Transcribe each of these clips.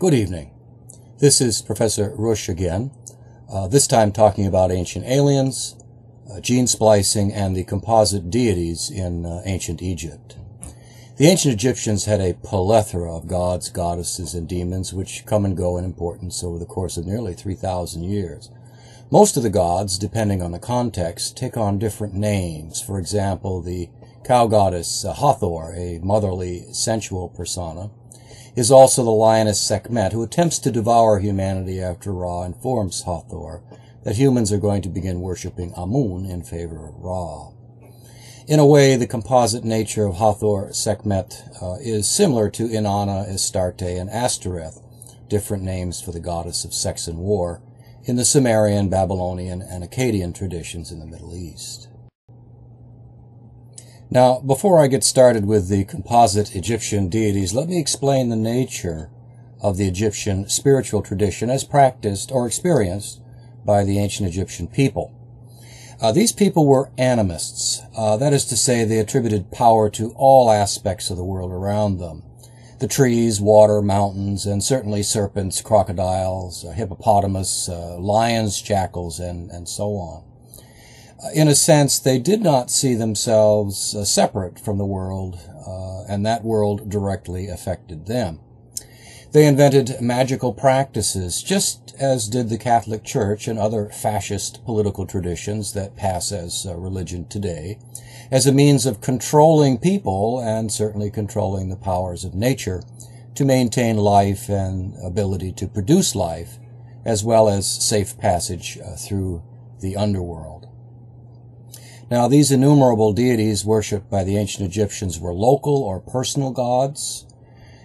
Good evening. This is Professor Rush again, uh, this time talking about ancient aliens, uh, gene splicing, and the composite deities in uh, ancient Egypt. The ancient Egyptians had a plethora of gods, goddesses, and demons which come and go in importance over the course of nearly 3,000 years. Most of the gods, depending on the context, take on different names. For example, the cow goddess Hathor, a motherly, sensual persona, is also the lioness Sekhmet, who attempts to devour humanity after Ra informs Hathor that humans are going to begin worshipping Amun in favor of Ra. In a way, the composite nature of Hathor Sekhmet uh, is similar to Inanna, Astarte, and Ashtoreth, different names for the goddess of sex and war, in the Sumerian, Babylonian, and Akkadian traditions in the Middle East. Now, before I get started with the composite Egyptian deities, let me explain the nature of the Egyptian spiritual tradition as practiced or experienced by the ancient Egyptian people. Uh, these people were animists. Uh, that is to say, they attributed power to all aspects of the world around them. The trees, water, mountains, and certainly serpents, crocodiles, uh, hippopotamus, uh, lions, jackals, and, and so on in a sense, they did not see themselves uh, separate from the world, uh, and that world directly affected them. They invented magical practices, just as did the Catholic Church and other fascist political traditions that pass as uh, religion today, as a means of controlling people and certainly controlling the powers of nature to maintain life and ability to produce life, as well as safe passage uh, through the underworld. Now, these innumerable deities worshipped by the ancient Egyptians were local or personal gods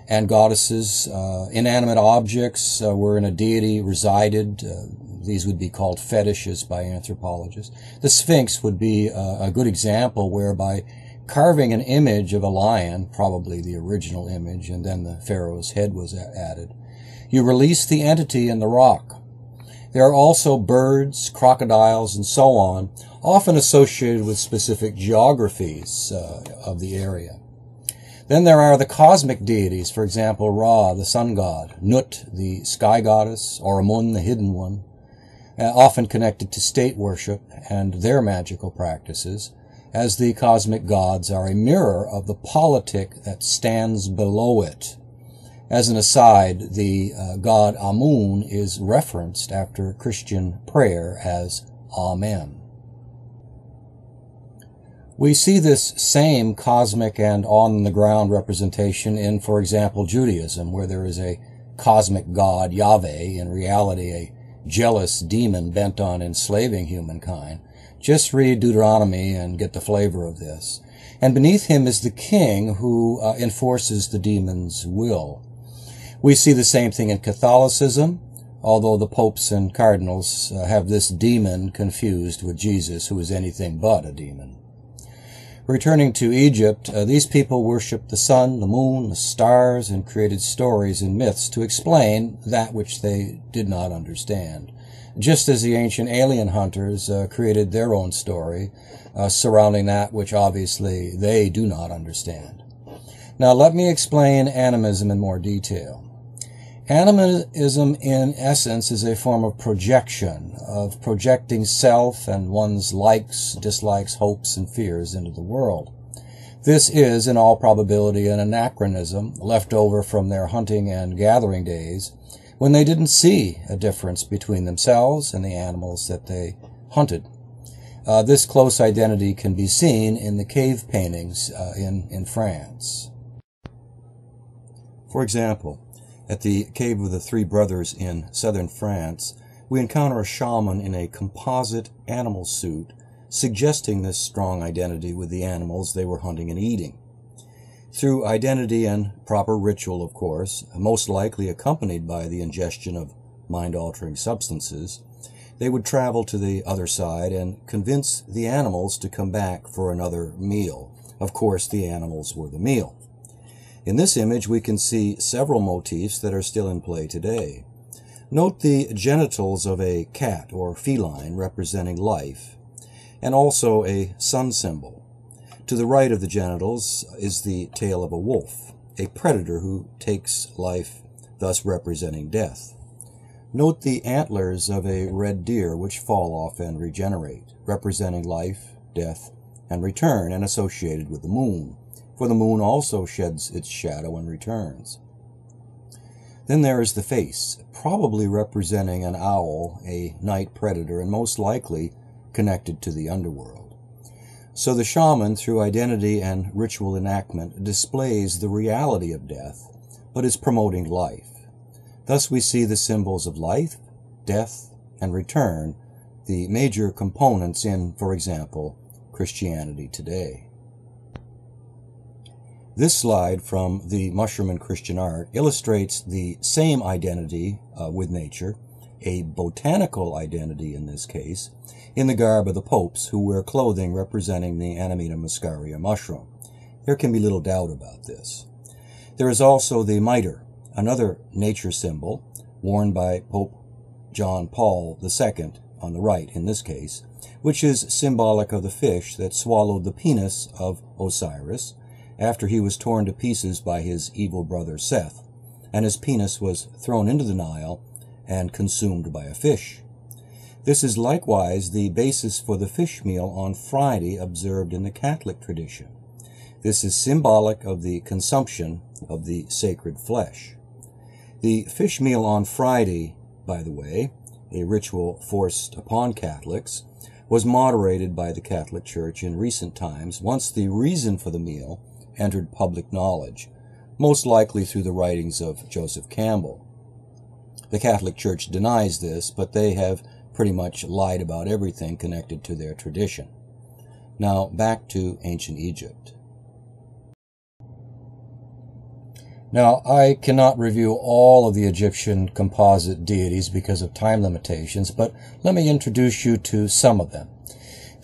and goddesses. Uh, inanimate objects uh, wherein a deity resided. Uh, these would be called fetishes by anthropologists. The Sphinx would be uh, a good example whereby carving an image of a lion, probably the original image, and then the pharaoh's head was added. You release the entity in the rock. There are also birds, crocodiles, and so on, often associated with specific geographies uh, of the area. Then there are the cosmic deities, for example, Ra, the sun god, Nut, the sky goddess, or Amun, the hidden one, uh, often connected to state worship and their magical practices, as the cosmic gods are a mirror of the politic that stands below it. As an aside, the uh, god Amun is referenced after Christian prayer as Amen. We see this same cosmic and on the ground representation in, for example, Judaism, where there is a cosmic god, Yahweh, in reality a jealous demon bent on enslaving humankind. Just read Deuteronomy and get the flavor of this. And beneath him is the king who uh, enforces the demon's will. We see the same thing in Catholicism, although the popes and cardinals uh, have this demon confused with Jesus, who is anything but a demon. Returning to Egypt, uh, these people worshipped the sun, the moon, the stars, and created stories and myths to explain that which they did not understand. Just as the ancient alien hunters uh, created their own story uh, surrounding that which obviously they do not understand. Now let me explain animism in more detail. Animism, in essence, is a form of projection, of projecting self and one's likes, dislikes, hopes, and fears into the world. This is, in all probability, an anachronism left over from their hunting and gathering days when they didn't see a difference between themselves and the animals that they hunted. Uh, this close identity can be seen in the cave paintings uh, in, in France. For example, at the Cave of the Three Brothers in southern France, we encounter a shaman in a composite animal suit, suggesting this strong identity with the animals they were hunting and eating. Through identity and proper ritual, of course, most likely accompanied by the ingestion of mind-altering substances, they would travel to the other side and convince the animals to come back for another meal. Of course, the animals were the meal. In this image, we can see several motifs that are still in play today. Note the genitals of a cat or feline representing life, and also a sun symbol. To the right of the genitals is the tail of a wolf, a predator who takes life thus representing death. Note the antlers of a red deer which fall off and regenerate, representing life, death, and return, and associated with the moon, for the moon also sheds its shadow and returns. Then there is the face, probably representing an owl, a night predator, and most likely connected to the underworld. So the shaman, through identity and ritual enactment, displays the reality of death, but is promoting life. Thus we see the symbols of life, death, and return, the major components in, for example, Christianity today. This slide from the Mushroom in Christian Art illustrates the same identity uh, with nature, a botanical identity in this case, in the garb of the popes who wear clothing representing the Amanita muscaria mushroom. There can be little doubt about this. There is also the mitre, another nature symbol worn by Pope John Paul II on the right in this case, which is symbolic of the fish that swallowed the penis of Osiris after he was torn to pieces by his evil brother Seth, and his penis was thrown into the Nile and consumed by a fish. This is likewise the basis for the fish meal on Friday observed in the Catholic tradition. This is symbolic of the consumption of the sacred flesh. The fish meal on Friday, by the way, a ritual forced upon Catholics, was moderated by the Catholic Church in recent times once the reason for the meal entered public knowledge, most likely through the writings of Joseph Campbell. The Catholic Church denies this, but they have pretty much lied about everything connected to their tradition. Now, back to ancient Egypt. Now, I cannot review all of the Egyptian composite deities because of time limitations, but let me introduce you to some of them.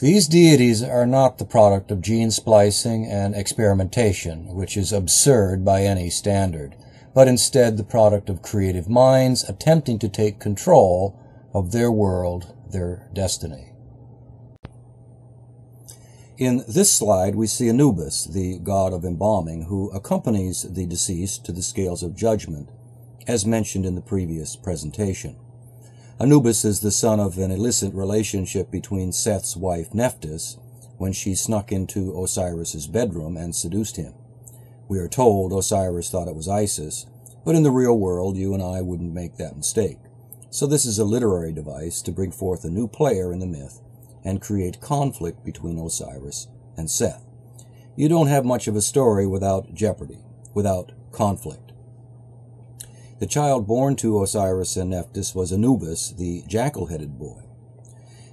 These deities are not the product of gene splicing and experimentation, which is absurd by any standard, but instead the product of creative minds attempting to take control of their world, their destiny. In this slide, we see Anubis, the god of embalming, who accompanies the deceased to the scales of judgment, as mentioned in the previous presentation. Anubis is the son of an illicit relationship between Seth's wife Nephthys when she snuck into Osiris's bedroom and seduced him. We are told Osiris thought it was Isis, but in the real world you and I wouldn't make that mistake. So this is a literary device to bring forth a new player in the myth and create conflict between Osiris and Seth. You don't have much of a story without jeopardy, without conflict. The child born to Osiris and Nephthys was Anubis, the jackal-headed boy.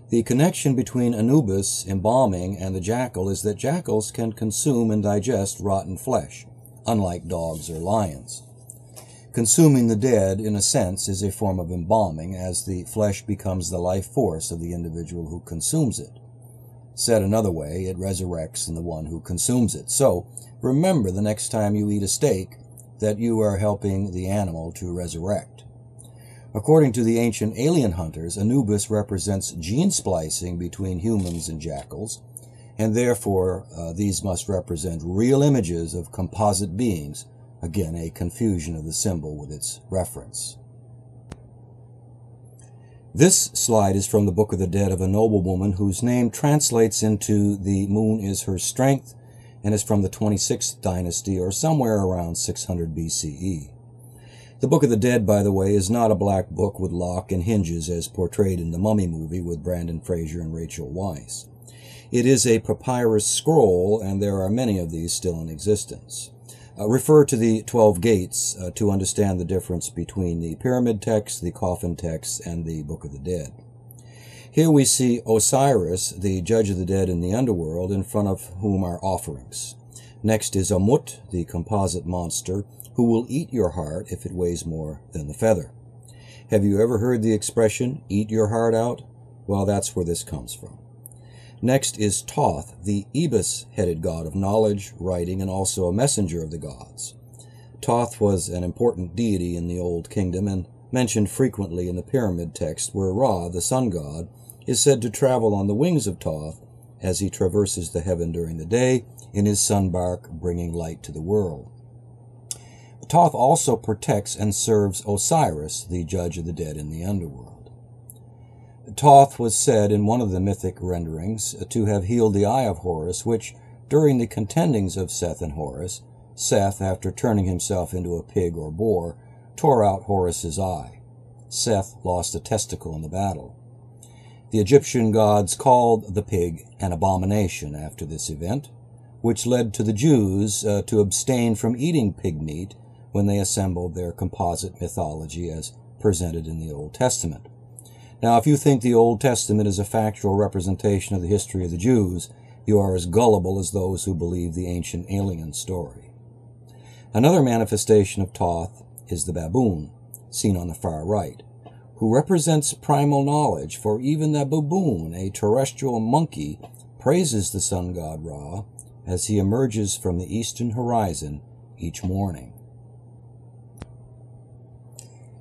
The connection between Anubis embalming and the jackal is that jackals can consume and digest rotten flesh, unlike dogs or lions. Consuming the dead, in a sense, is a form of embalming, as the flesh becomes the life force of the individual who consumes it. Said another way, it resurrects in the one who consumes it. So, remember the next time you eat a steak, that you are helping the animal to resurrect. According to the ancient alien hunters, Anubis represents gene splicing between humans and jackals, and therefore uh, these must represent real images of composite beings, again a confusion of the symbol with its reference. This slide is from the Book of the Dead of a noblewoman whose name translates into the moon is her strength and is from the 26th dynasty or somewhere around 600 BCE. The Book of the Dead, by the way, is not a black book with lock and hinges as portrayed in the Mummy movie with Brendan Fraser and Rachel Weisz. It is a papyrus scroll, and there are many of these still in existence. Uh, refer to the 12 gates uh, to understand the difference between the pyramid text, the coffin text, and the Book of the Dead. Here we see Osiris, the judge of the dead in the underworld, in front of whom are offerings. Next is Amut, the composite monster, who will eat your heart if it weighs more than the feather. Have you ever heard the expression, eat your heart out? Well, that's where this comes from. Next is Thoth, the ibis-headed god of knowledge, writing, and also a messenger of the gods. Thoth was an important deity in the Old Kingdom and mentioned frequently in the pyramid text where Ra, the sun god, is said to travel on the wings of Thoth as he traverses the heaven during the day in his sun bark bringing light to the world. Thoth also protects and serves Osiris, the judge of the dead in the underworld. Thoth was said in one of the mythic renderings to have healed the eye of Horus, which, during the contendings of Seth and Horus, Seth, after turning himself into a pig or boar, tore out Horus's eye. Seth lost a testicle in the battle. The Egyptian gods called the pig an abomination after this event, which led to the Jews uh, to abstain from eating pig meat when they assembled their composite mythology as presented in the Old Testament. Now, if you think the Old Testament is a factual representation of the history of the Jews, you are as gullible as those who believe the ancient alien story. Another manifestation of Thoth is the baboon, seen on the far right, who represents primal knowledge, for even the baboon, a terrestrial monkey, praises the sun god Ra as he emerges from the eastern horizon each morning.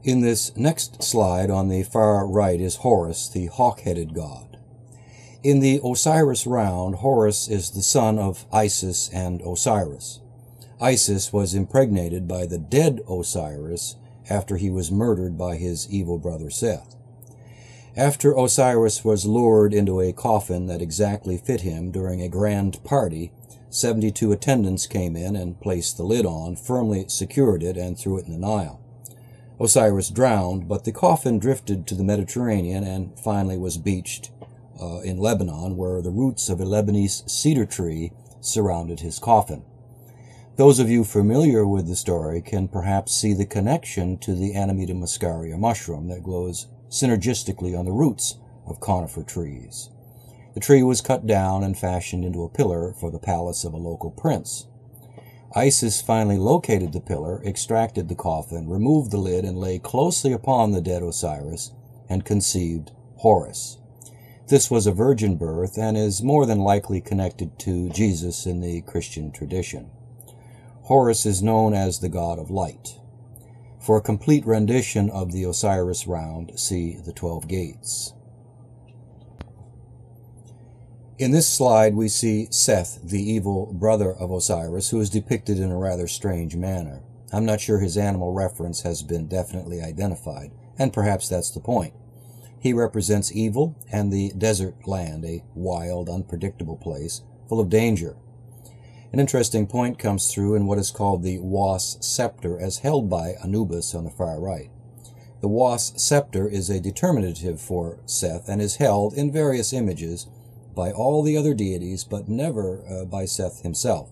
In this next slide on the far right is Horus, the hawk-headed god. In the Osiris round, Horus is the son of Isis and Osiris. Isis was impregnated by the dead Osiris after he was murdered by his evil brother Seth. After Osiris was lured into a coffin that exactly fit him during a grand party, 72 attendants came in and placed the lid on, firmly secured it, and threw it in the Nile. Osiris drowned, but the coffin drifted to the Mediterranean and finally was beached uh, in Lebanon, where the roots of a Lebanese cedar tree surrounded his coffin. Those of you familiar with the story can perhaps see the connection to the Amanita muscaria mushroom that glows synergistically on the roots of conifer trees. The tree was cut down and fashioned into a pillar for the palace of a local prince. Isis finally located the pillar, extracted the coffin, removed the lid, and lay closely upon the dead Osiris and conceived Horus. This was a virgin birth and is more than likely connected to Jesus in the Christian tradition. Horus is known as the god of light. For a complete rendition of the Osiris round, see the Twelve Gates. In this slide, we see Seth, the evil brother of Osiris, who is depicted in a rather strange manner. I'm not sure his animal reference has been definitely identified, and perhaps that's the point. He represents evil and the desert land, a wild, unpredictable place, full of danger. An interesting point comes through in what is called the Was scepter, as held by Anubis on the far right. The Was scepter is a determinative for Seth and is held in various images by all the other deities, but never uh, by Seth himself.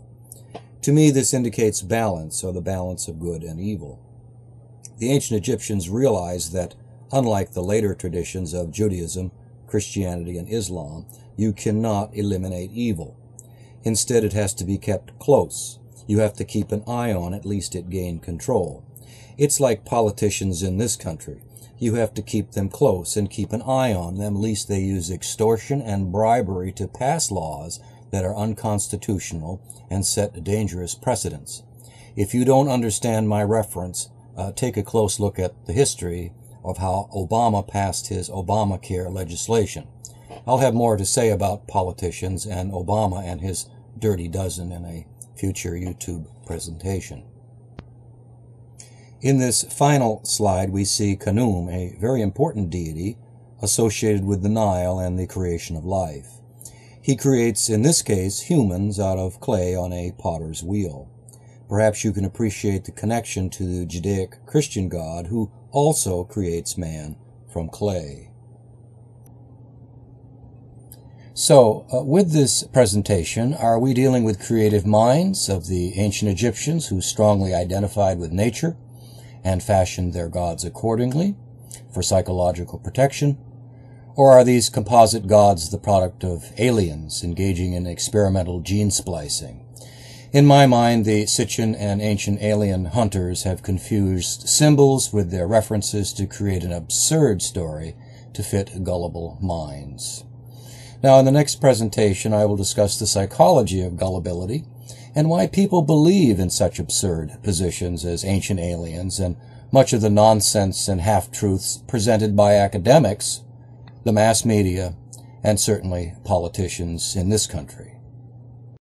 To me, this indicates balance, or the balance of good and evil. The ancient Egyptians realized that, unlike the later traditions of Judaism, Christianity, and Islam, you cannot eliminate evil. Instead, it has to be kept close. You have to keep an eye on at least it gain control. It's like politicians in this country you have to keep them close and keep an eye on them, lest they use extortion and bribery to pass laws that are unconstitutional and set dangerous precedents. If you don't understand my reference, uh, take a close look at the history of how Obama passed his Obamacare legislation. I'll have more to say about politicians and Obama and his dirty dozen in a future YouTube presentation. In this final slide, we see Khnum, a very important deity associated with the Nile and the creation of life. He creates, in this case, humans out of clay on a potter's wheel. Perhaps you can appreciate the connection to the Judaic Christian God who also creates man from clay. So, uh, with this presentation, are we dealing with creative minds of the ancient Egyptians who strongly identified with nature? and fashioned their gods accordingly for psychological protection? Or are these composite gods the product of aliens engaging in experimental gene splicing? In my mind, the Sitchin and ancient alien hunters have confused symbols with their references to create an absurd story to fit gullible minds. Now, in the next presentation, I will discuss the psychology of gullibility and why people believe in such absurd positions as ancient aliens and much of the nonsense and half-truths presented by academics, the mass media, and certainly politicians in this country.